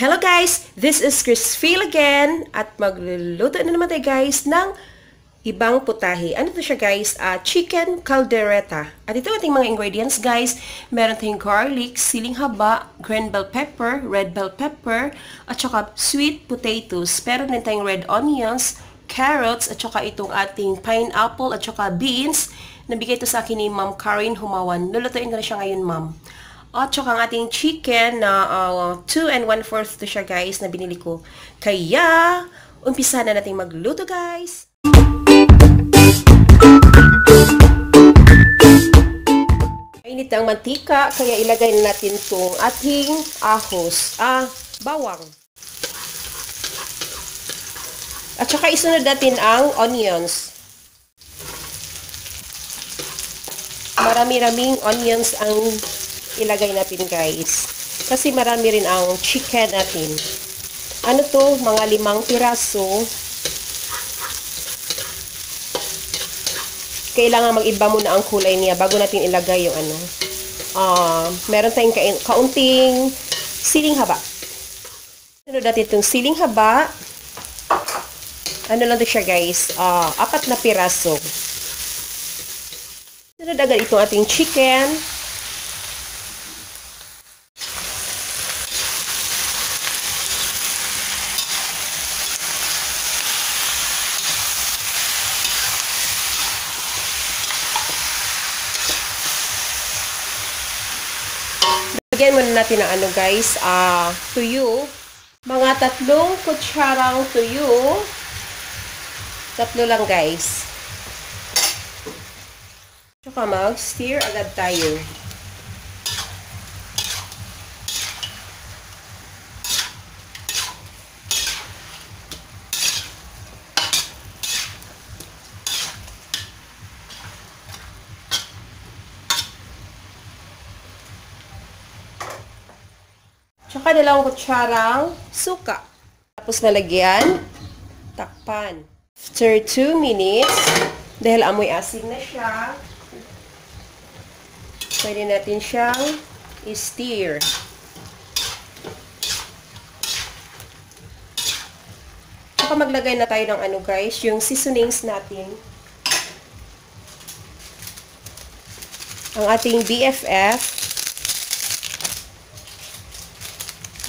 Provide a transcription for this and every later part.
Hello guys! This is Chris Phil again at magluluto na naman tayo guys ng ibang putahe. Ano to siya guys? Uh, chicken caldereta. At ito ating mga ingredients guys. Meron tayong garlic, siling haba, green bell pepper, red bell pepper, at saka sweet potatoes. Meron din tayong red onions, carrots, at saka itong ating pineapple, at saka beans. Nabigay ito sa akin ni Ma'am Karin Humawan. Lulutuin ko na siya ngayon ma'am. At saka ang ating chicken na 2 uh, and 1 4 to siya guys na binili ko. Kaya, umpisa na natin magluto guys! Mainit ang mantika, kaya ilagay na natin itong ating ahos, ah, bawang. At saka isunod natin ang onions. Marami-raming onions ang ilagay natin guys. Kasi marami rin ang chicken natin. Ano to? Mga limang piraso. kailangan mag-iba muna ang kulay niya bago natin ilagay yung ano. Uh, meron tayong ka kaunting siling haba. Sunod natin itong siling haba. Ano lang to siya guys? Uh, apat na piraso. Sunod agad itong ating chicken. Lagyan muna natin ng ano guys, ah, uh, tuyo. Mga tatlong kutsarang tuyo. Tatlo lang guys. Tsaka mag-stir agad tayo. Tsaka dalawang kutsarang suka. Tapos nalagyan, takpan. After 2 minutes, dahil amoy asin na siya, pwede natin siyang i-stir. Tsaka maglagay na tayo ng ano guys, yung seasonings natin. Ang ating BFF,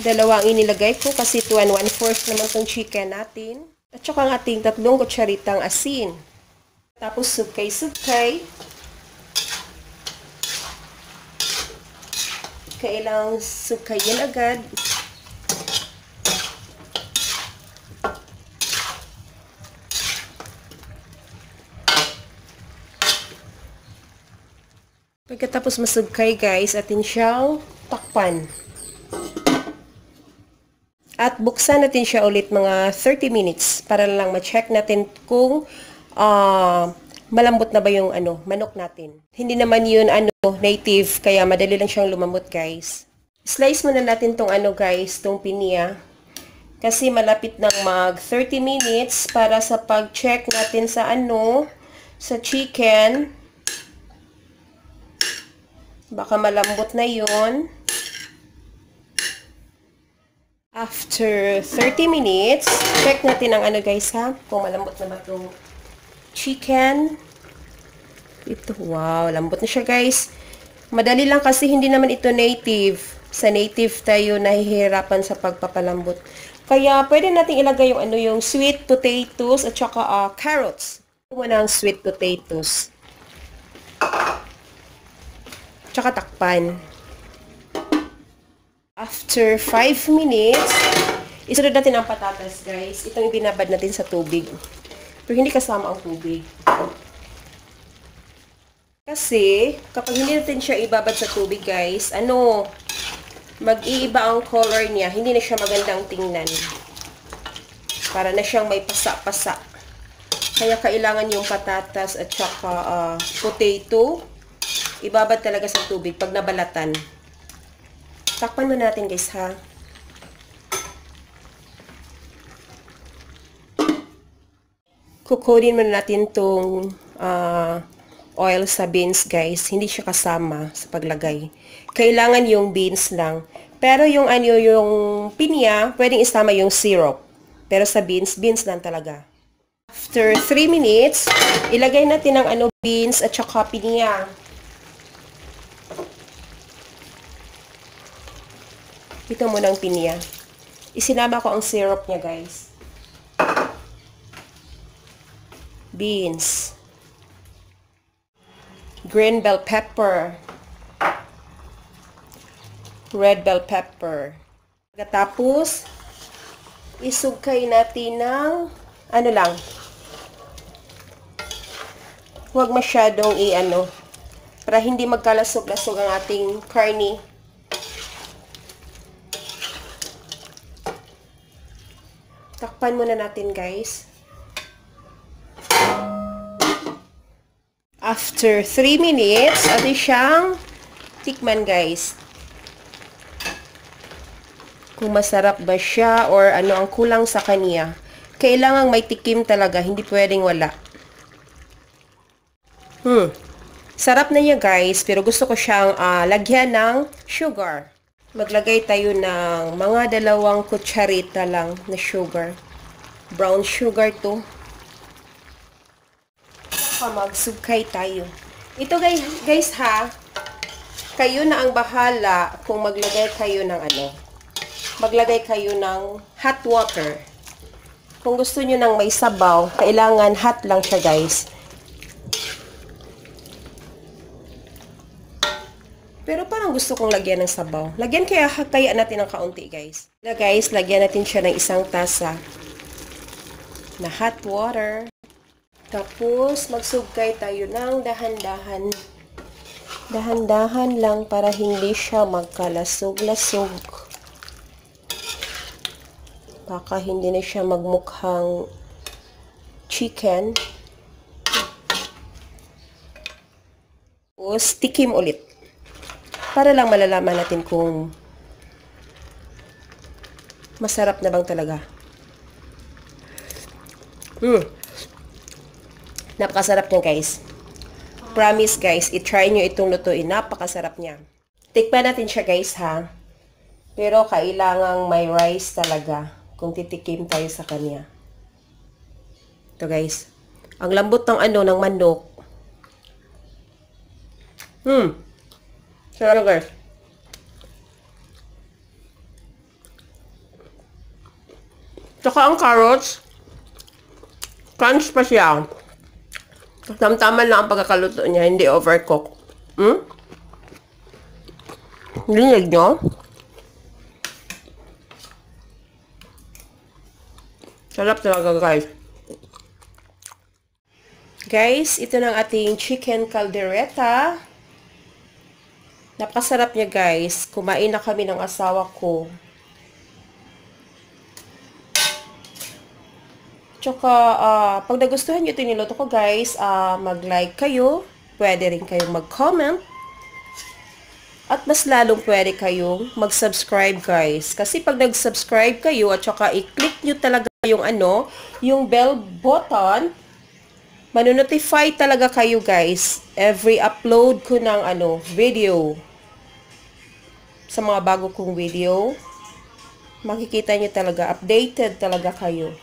Dalawa ang inilagay ko kasi 2 and 1 fourth naman tong chicken natin. At saka ang ating tatlong kutsaritang asin. Tapos sukay-sukay. Kailangang sukayin agad. Pagkatapos masugkay guys, atin siyang takpan. At buksan natin siya ulit mga 30 minutes para lang ma-check natin kung uh, malambot na ba yung ano, manok natin. Hindi naman yun ano, native, kaya madali lang siyang lumambot guys. Slice muna natin tong ano guys, tong pinya. Kasi malapit nang mag 30 minutes para sa pag-check natin sa ano, sa chicken. Baka malambot na yun. After 30 minutes, check natin ang ano guys ha, kung malambot na ba itong chicken. Ito, wow, lambot na siya guys. Madali lang kasi hindi naman ito native. Sa native tayo nahihirapan sa pagpapalambot. Kaya pwede natin ilagay yung ano yung sweet potatoes at saka uh, carrots. Muna ang sweet potatoes. Tsaka takpan. After 5 minutes, isunod natin ang patatas, guys. Itong ibinabad natin sa tubig. Pero hindi kasama ang tubig. Kasi, kapag hindi natin siya ibabad sa tubig, guys, ano, mag-iiba ang color niya. Hindi na siya magandang tingnan. Para na siyang may pasa-pasa. Kaya kailangan yung patatas at saka uh, potato, ibabad talaga sa tubig pag nabalatan. Takpan mo natin guys ha. Kukunin mo natin tong uh, oil sa beans guys. Hindi siya kasama sa paglagay. Kailangan yung beans lang. Pero yung ano, yung pinya, pwedeng isama yung syrup. Pero sa beans, beans lang talaga. After 3 minutes, ilagay natin ang ano, beans at saka pinya. Ito muna ang pinya. Isinama ko ang syrup niya, guys. Beans. Green bell pepper. Red bell pepper. Pagkatapos, isugkay natin ng ano lang. Huwag masyadong i-ano para hindi magkalasog-lasog ang ating karni. Takpan muna natin guys. After 3 minutes, atin siyang tikman guys. Kung masarap ba siya or ano ang kulang sa kanya. Kailangang may tikim talaga, hindi pwedeng wala. Hmm. Sarap na niya guys, pero gusto ko siyang uh, lagyan ng sugar. Maglagay tayo ng mga dalawang kutsarita lang na sugar. Brown sugar to. Saka magsugkay tayo. Ito guys, guys ha, kayo na ang bahala kung maglagay kayo ng ano. Maglagay kayo ng hot water. Kung gusto nyo ng may sabaw, kailangan hot lang siya guys. Gusto kong lagyan ng sabaw. Lagyan kaya kaya natin ng kaunti guys. Na guys, lagyan natin siya ng isang tasa na hot water. Tapos, magsugkay tayo ng dahan-dahan. Dahan-dahan lang para hindi siya magkalasog-lasog. Baka hindi na siya magmukhang chicken. Tapos, tikim ulit. Para lang malalaman natin kung masarap na bang talaga. Hmm. Napakasarap niya, guys. Promise, guys, i-try nyo itong lutuin. Napakasarap niya. Tikman natin siya, guys, ha? Pero kailangang may rice talaga kung titikim tayo sa kanya. Ito guys. Ang lambot ng ano, ng manok. Hmm. Sarap guys. Tsaka ang carrots, crunch pa siya. Tamtaman lang ang pagkakaluto niya, hindi overcook. Hmm? Linig nyo? Sarap talaga guys. Guys, ito ng ating chicken caldereta. Napakasarap niya guys. Kumain na kami ng asawa ko. Tsaka, uh, pag nagustuhan nyo ito niluto ko guys, uh, mag-like kayo. Pwede rin kayong mag-comment. At mas lalong pwede kayong mag-subscribe guys. Kasi pag nag-subscribe kayo at saka i-click nyo talaga yung ano, yung bell button, manonotify talaga kayo guys every upload ko ng ano, video. Sa mga bago kong video, makikita nyo talaga, updated talaga kayo.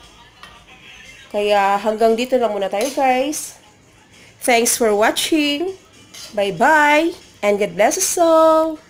Kaya hanggang dito lang muna tayo guys. Thanks for watching. Bye-bye. And God bless us all.